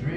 tree.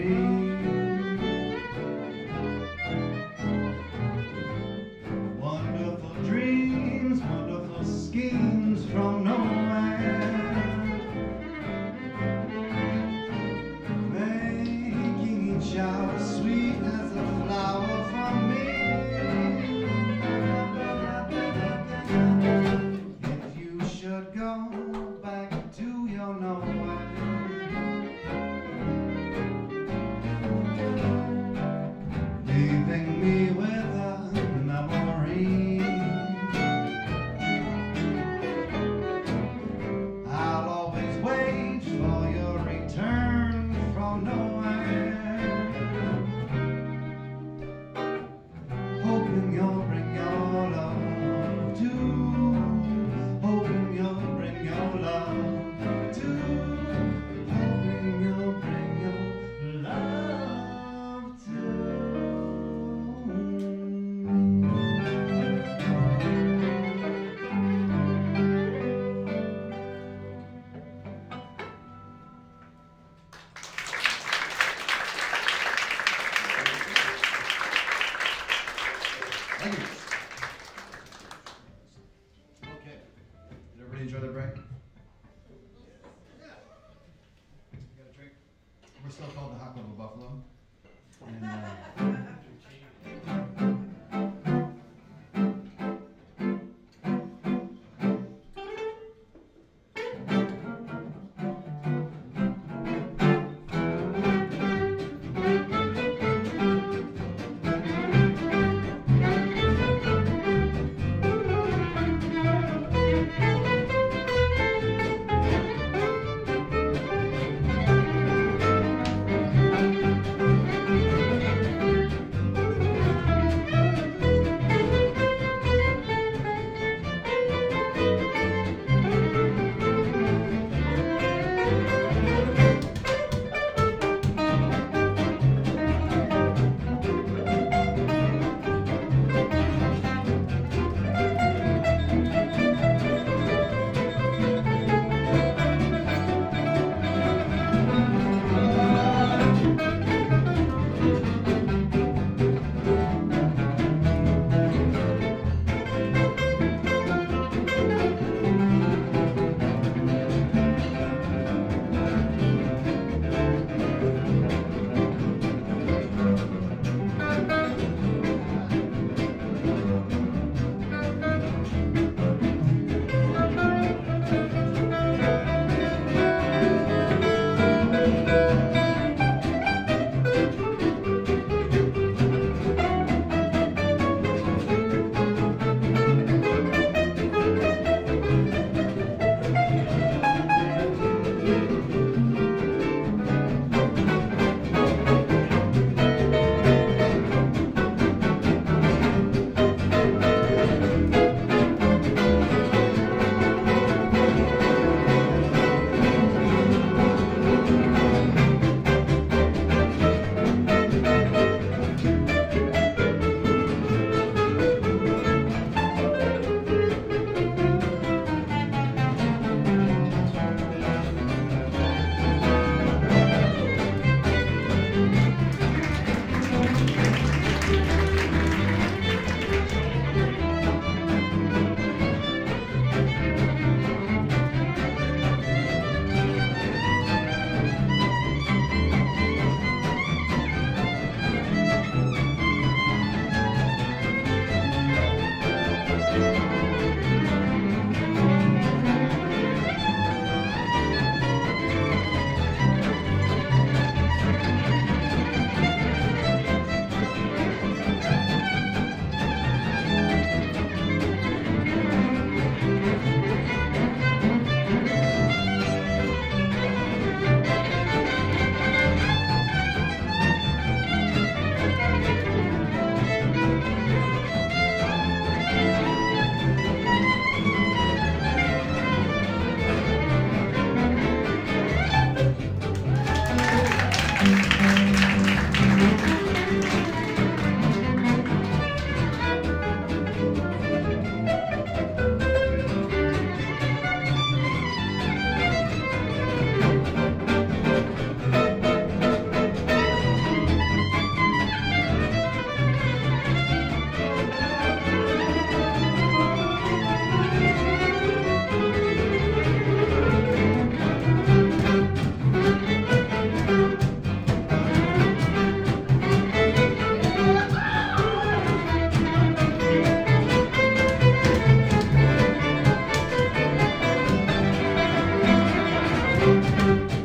So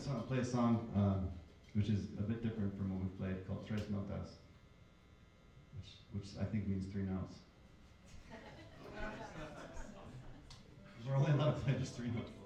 song, play a song, um, which is a bit different from what we've played, called Tres Notas, which, which I think means three notes. We're only allowed to play just three notes.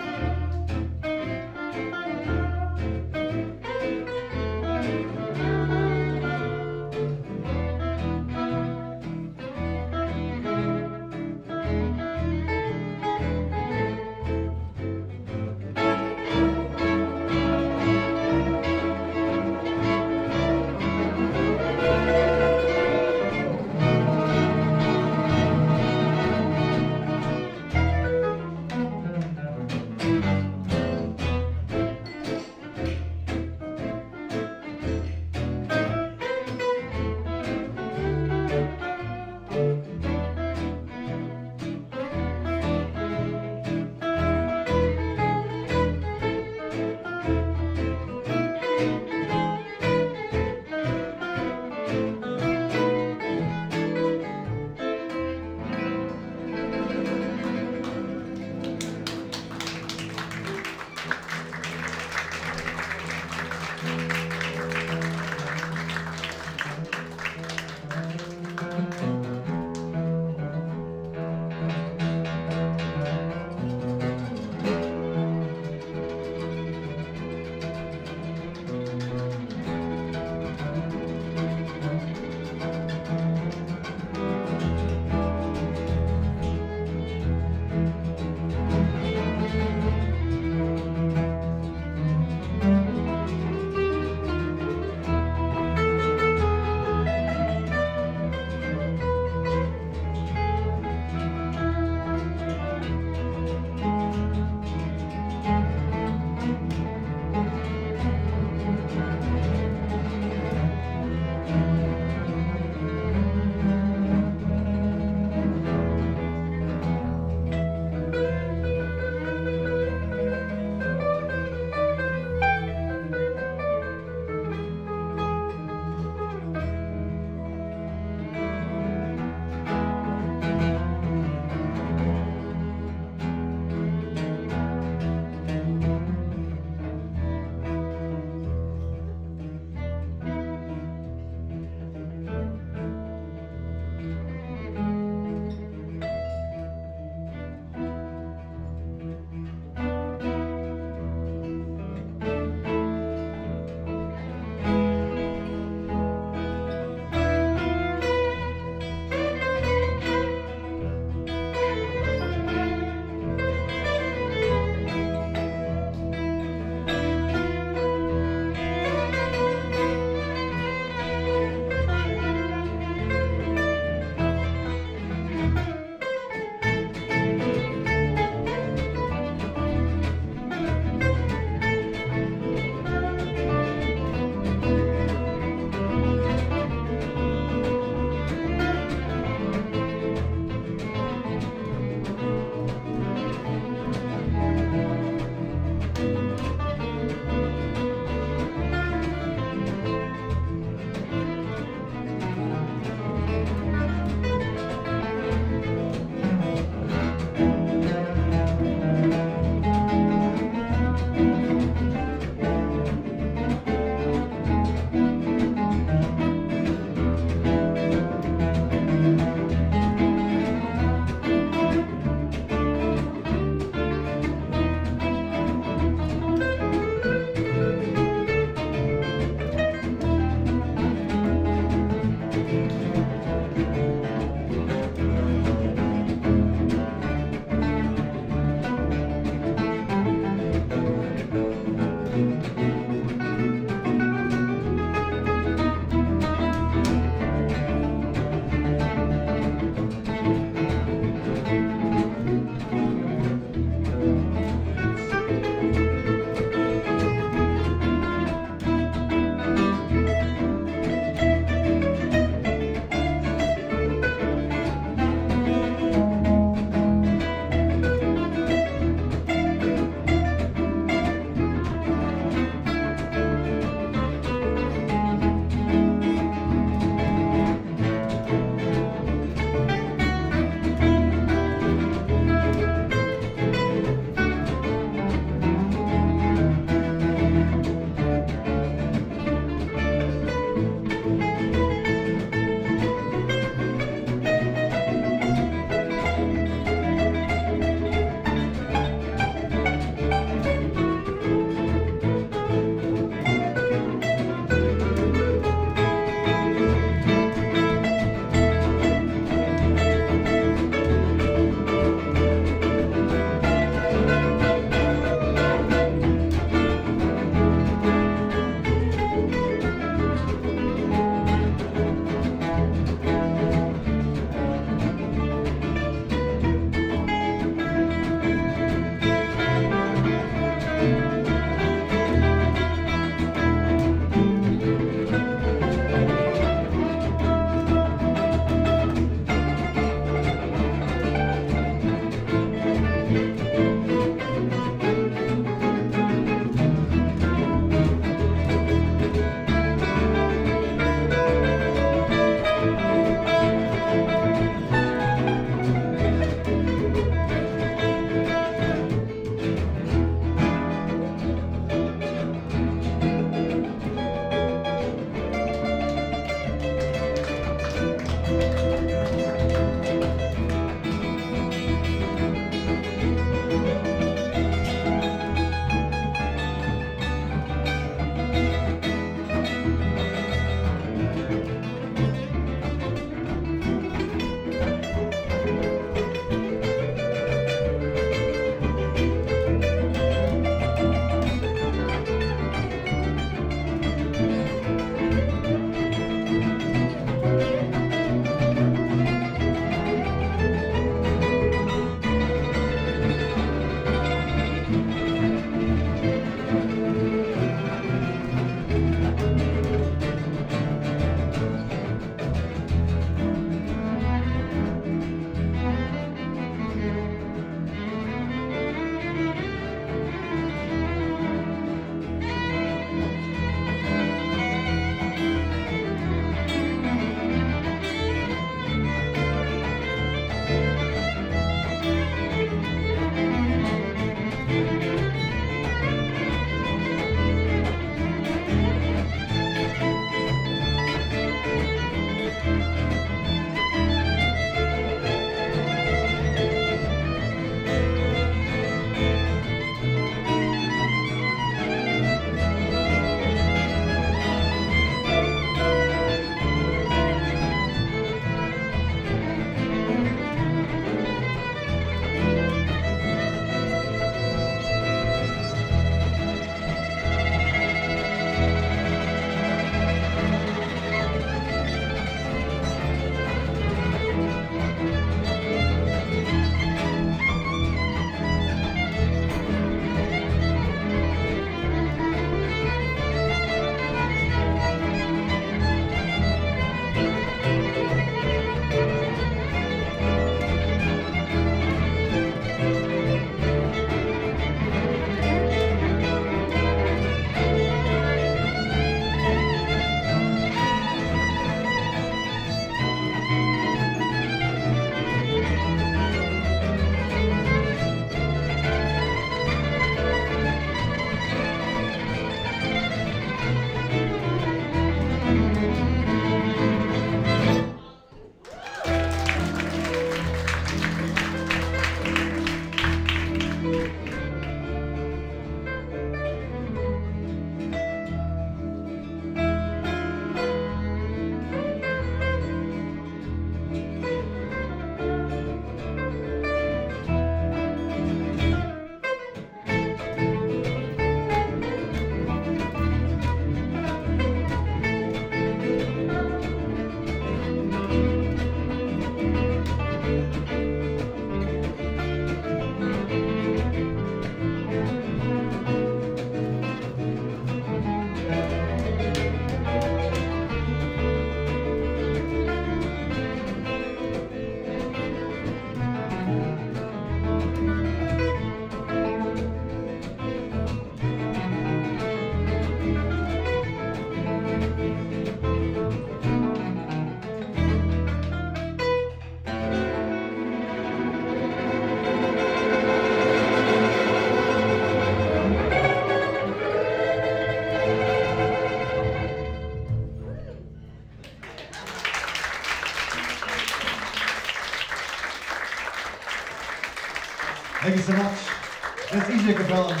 그런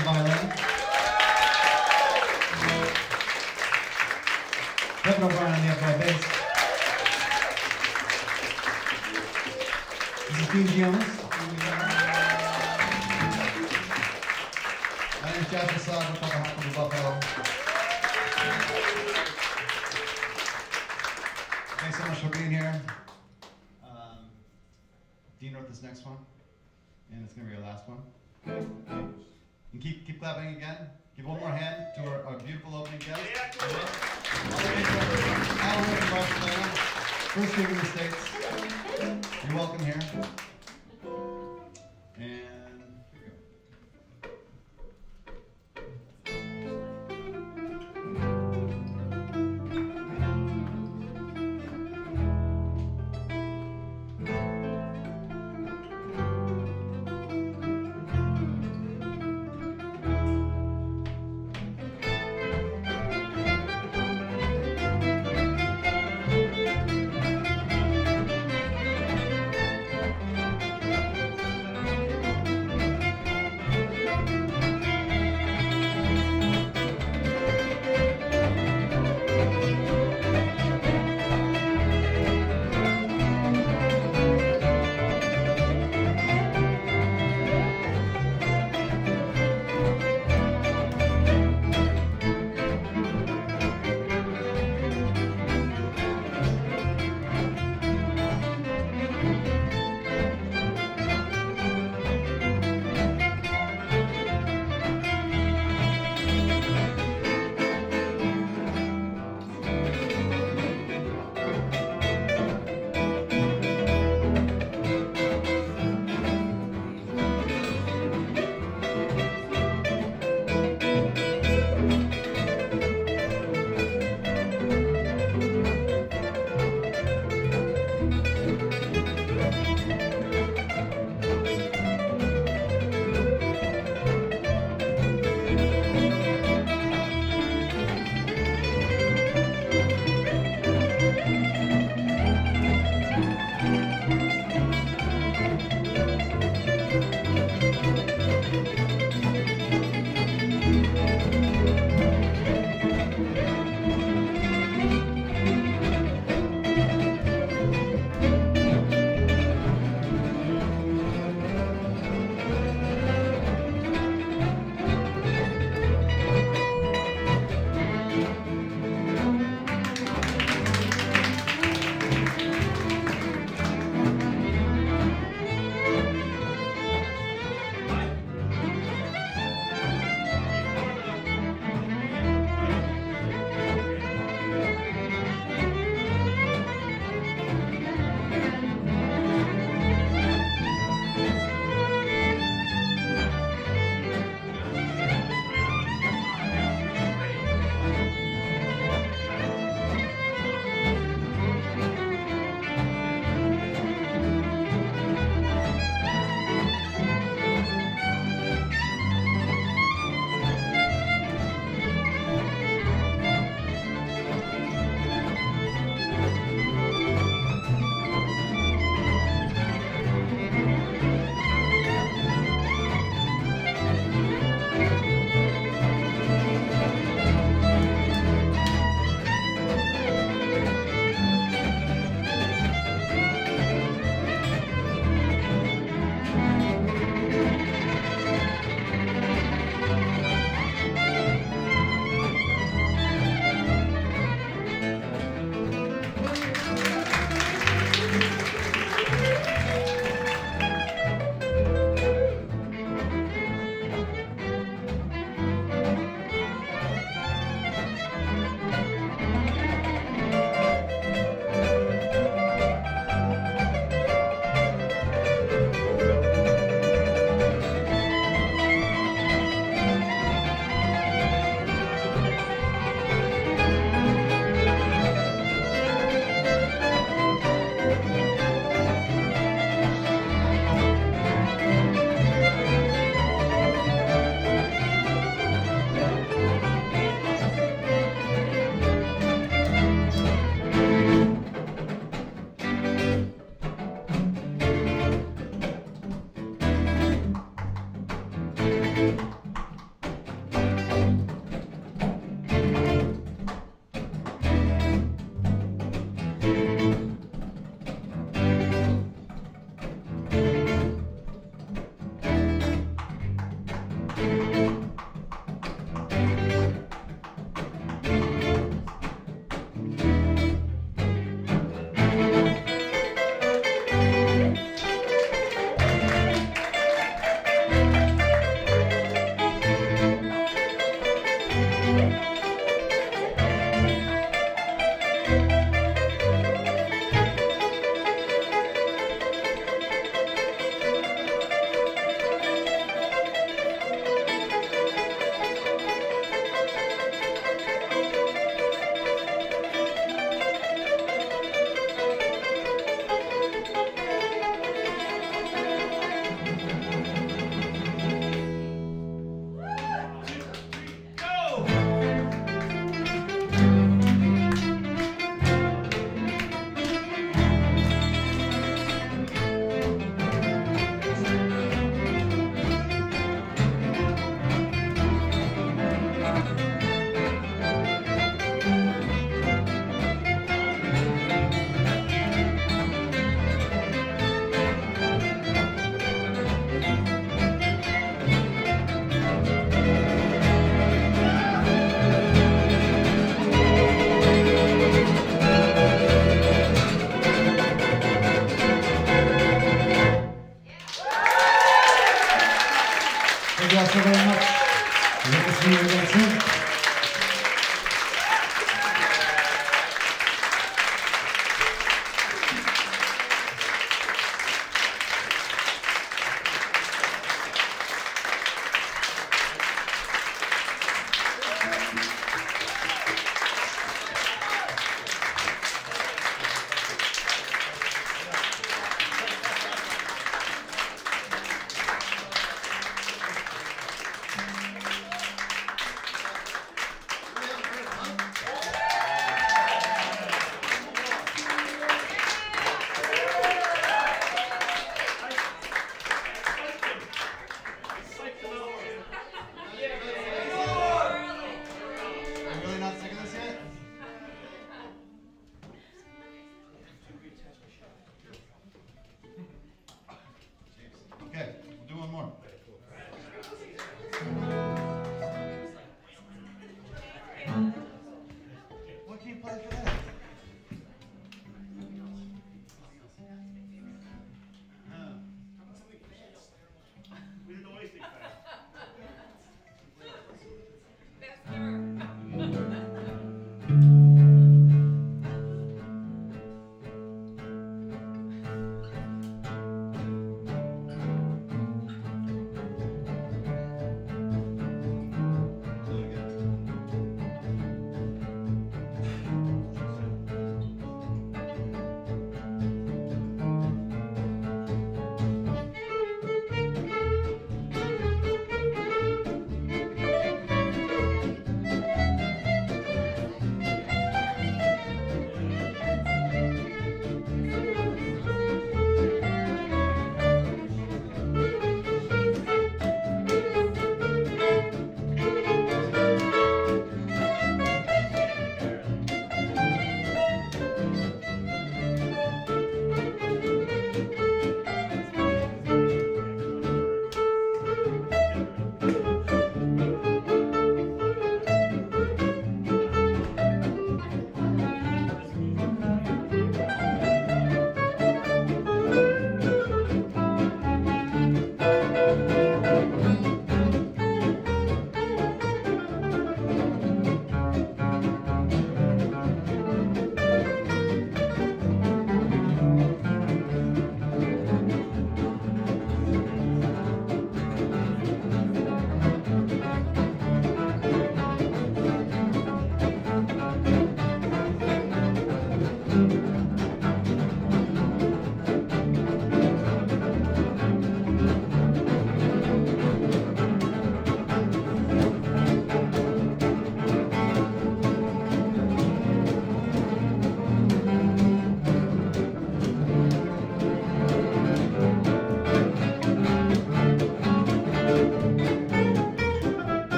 again. Give one more hand to our, our beautiful opening guest. Yeah. First in the States. You're welcome here.